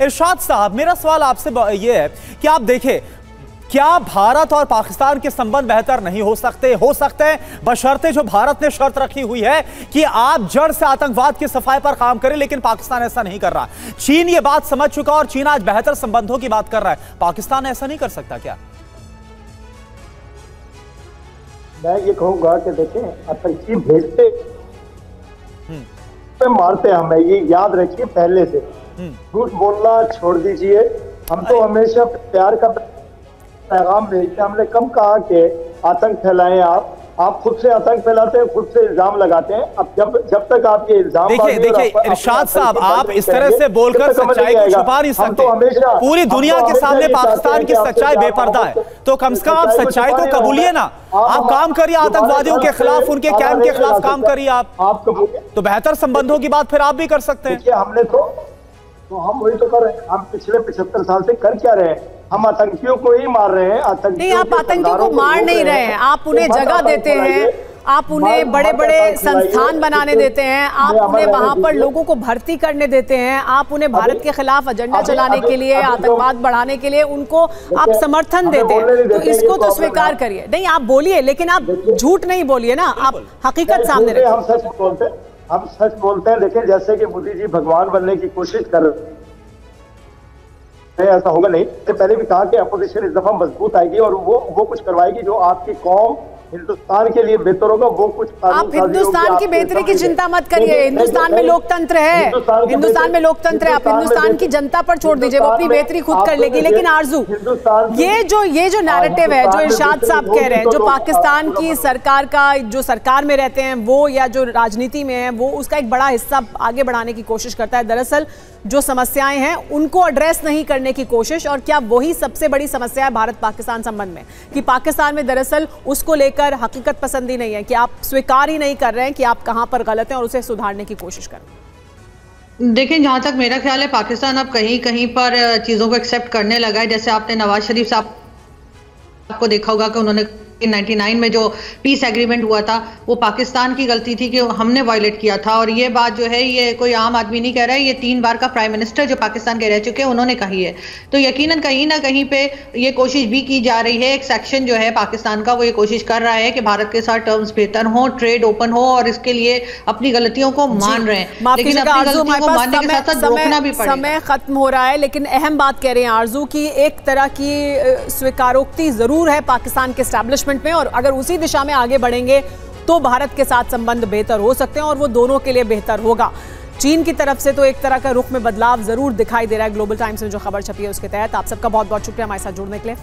इरशाद साहब मेरा सवाल आपसे यह है कि आप देखें क्या भारत और पाकिस्तान के संबंध बेहतर नहीं हो सकते? हो सकते हैं बशर्ते जो भारत ने शर्त रखी हुई है कि आप जड़ से आतंकवाद की सफ़ाई पर काम करें लेकिन पाकिस्तान ऐसा नहीं कर रहा। चीन ये बात समझ चुका और चीन आज बेहतर संबंधों की बात कर रहा है। पाकिस्तान ऐसा नहीं कर सकता क्या? मैं ये कहूँगा कि देखें आतंकी भेजते हम्म। मारते हैं हमें ये याद रखिए पहले से हम्म। झूठ बोलना छोड़ दीजिए हम तो हमेशा प्यार का पैगाम भेजते हमने कम कहा कि आतंक फैलाएँ आप आप खुद से आतंक फैलाते हैं खुद से इल्ज़ाम लगाते हैं। अब जब जब तक आप ये इल्ज़ाम देखिए देखिए इरशाद साहब आप इस तरह से बोलकर सच्चाई को छुपा नहीं सकते। तो पूरी दुनिया के सामने पाकिस्तान की सच्चाई बेपर्दा है। तो कम से कम आप सच्चाई को कबूलिए ना। आप काम करिए आतंकवादियों के खिलाफ उनके कैंप के खिलाफ काम करिए आप। तो बेहतर संबंधों की बात फिर आप भी कर सकते हैं। हमने तो तो हम वही तो कर रहे हैं। हम पिछले पिछहत्तर साल से कर क्या रहे हैं? हम आतंकियों को ही मार रहे हैं आतंकियों नहीं आप आतंकियों को मार नहीं रहे हैं। आप उन्हें जगह देते हैं। आप उन्हें बड़े बड़े संस्थान बनाने देते हैं। आप उन्हें वहाँ पर लोगों को भर्ती करने देते हैं। आप उन्हें भारत के खिलाफ एजेंडा चलाने के लिए तो आतंकवाद बढ़ाने के लिए उनको आप समर्थन देते हैं। तो इसको तो स्वीकार करिए। नहीं आप बोलिए लेकिन आप झूठ नहीं बोलिए ना। आप हकीकत सामने रखिए। हम सच बोलते हैं हम सच बोलते हैं। देखिए जैसे कि मोदी जी भगवान बनने की कोशिश कर रहे ऐसा होगा नहीं। पहले भी कहा कि अपोजिशन इस दफ़ा मज़बूत आएगी और वो वो कुछ करवाएगी जो आपकी कौम हिंदुस्तान के लिए बेहतर होगा वो कुछ आप हिंदुस्तान की बेहतरी की चिंता मत करिए। हिंदुस्तान में लोकतंत्र है। हिंदुस्तान में लोकतंत्र है। आप हिंदुस्तान की जनता पर छोड़ दीजिए। वो अपनी बेहतरी खुद कर लेगी। लेकिन आरज़ू ये जो ये जो नैरेटिव है जो इरशाद साहब कह रहे हैं जो पाकिस्तान की सरकार का जो सरकार में रहते हैं वो या जो राजनीति में है वो उसका एक बड़ा हिस्सा आगे बढ़ाने की कोशिश करता है। दरअसल जो समस्याएँ हैं उनको एड्रेस नहीं करने की कोशिश और क्या वही सबसे बड़ी समस्या है भारत पाकिस्तान संबंध में? कि पाकिस्तान में दरअसल उसको लेकर हकीकत पसंदी नहीं है कि आप स्वीकार ही नहीं कर रहे हैं कि आप कहाँ पर गलत हैं और उसे सुधारने की कोशिश करें। देखिए, जहाँ तक मेरा ख्याल है, पाकिस्तान अब कहीं कहीं पर, चीज़ों को एक्सेप्ट करने लगा है। जैसे आपने नवाज़ शरीफ साहब आपको देखा होगा कि उन्होंने 1999 में जो पीस एग्रीमेंट हुआ था वो पाकिस्तान की गलती थी कि हमने वायलेट किया था। और ये बात जो है ये कोई आम आदमी नहीं कह रहा है ये तीन बार का प्राइम मिनिस्टर जो पाकिस्तान के रह चुके हैं उन्होंने कही है। तो यकीनन कहीं ना कहीं पे ये कोशिश भी की जा रही है एक सेक्शन जो है पाकिस्तान का वो ये कोशिश कर रहा है कि भारत के साथ टर्म्स बेहतर हो ट्रेड ओपन हो और इसके लिए अपनी गलतियों को मान रहे हैं। लेकिन अपनी गलतियों को मानने के साथ साथ रोकना भी पड़ेगा। समय खत्म हो रहा है लेकिन अहम बात कह रहे हैं आरज़ू की एक तरह की स्वीकारोक्ति ज़रूर है पाकिस्तान के स्टैब्लिशमेंट में, और अगर उसी दिशा में आगे बढ़ेंगे तो भारत के साथ संबंध बेहतर हो सकते हैं, और वो दोनों के लिए बेहतर होगा। चीन की तरफ़ से तो एक तरह का रुख में बदलाव ज़रूर दिखाई दे रहा है। ग्लोबल टाइम्स में जो खबर छपी है उसके तहत। आप सबका बहुत बहुत शुक्रिया हमारे साथ जुड़ने के लिए।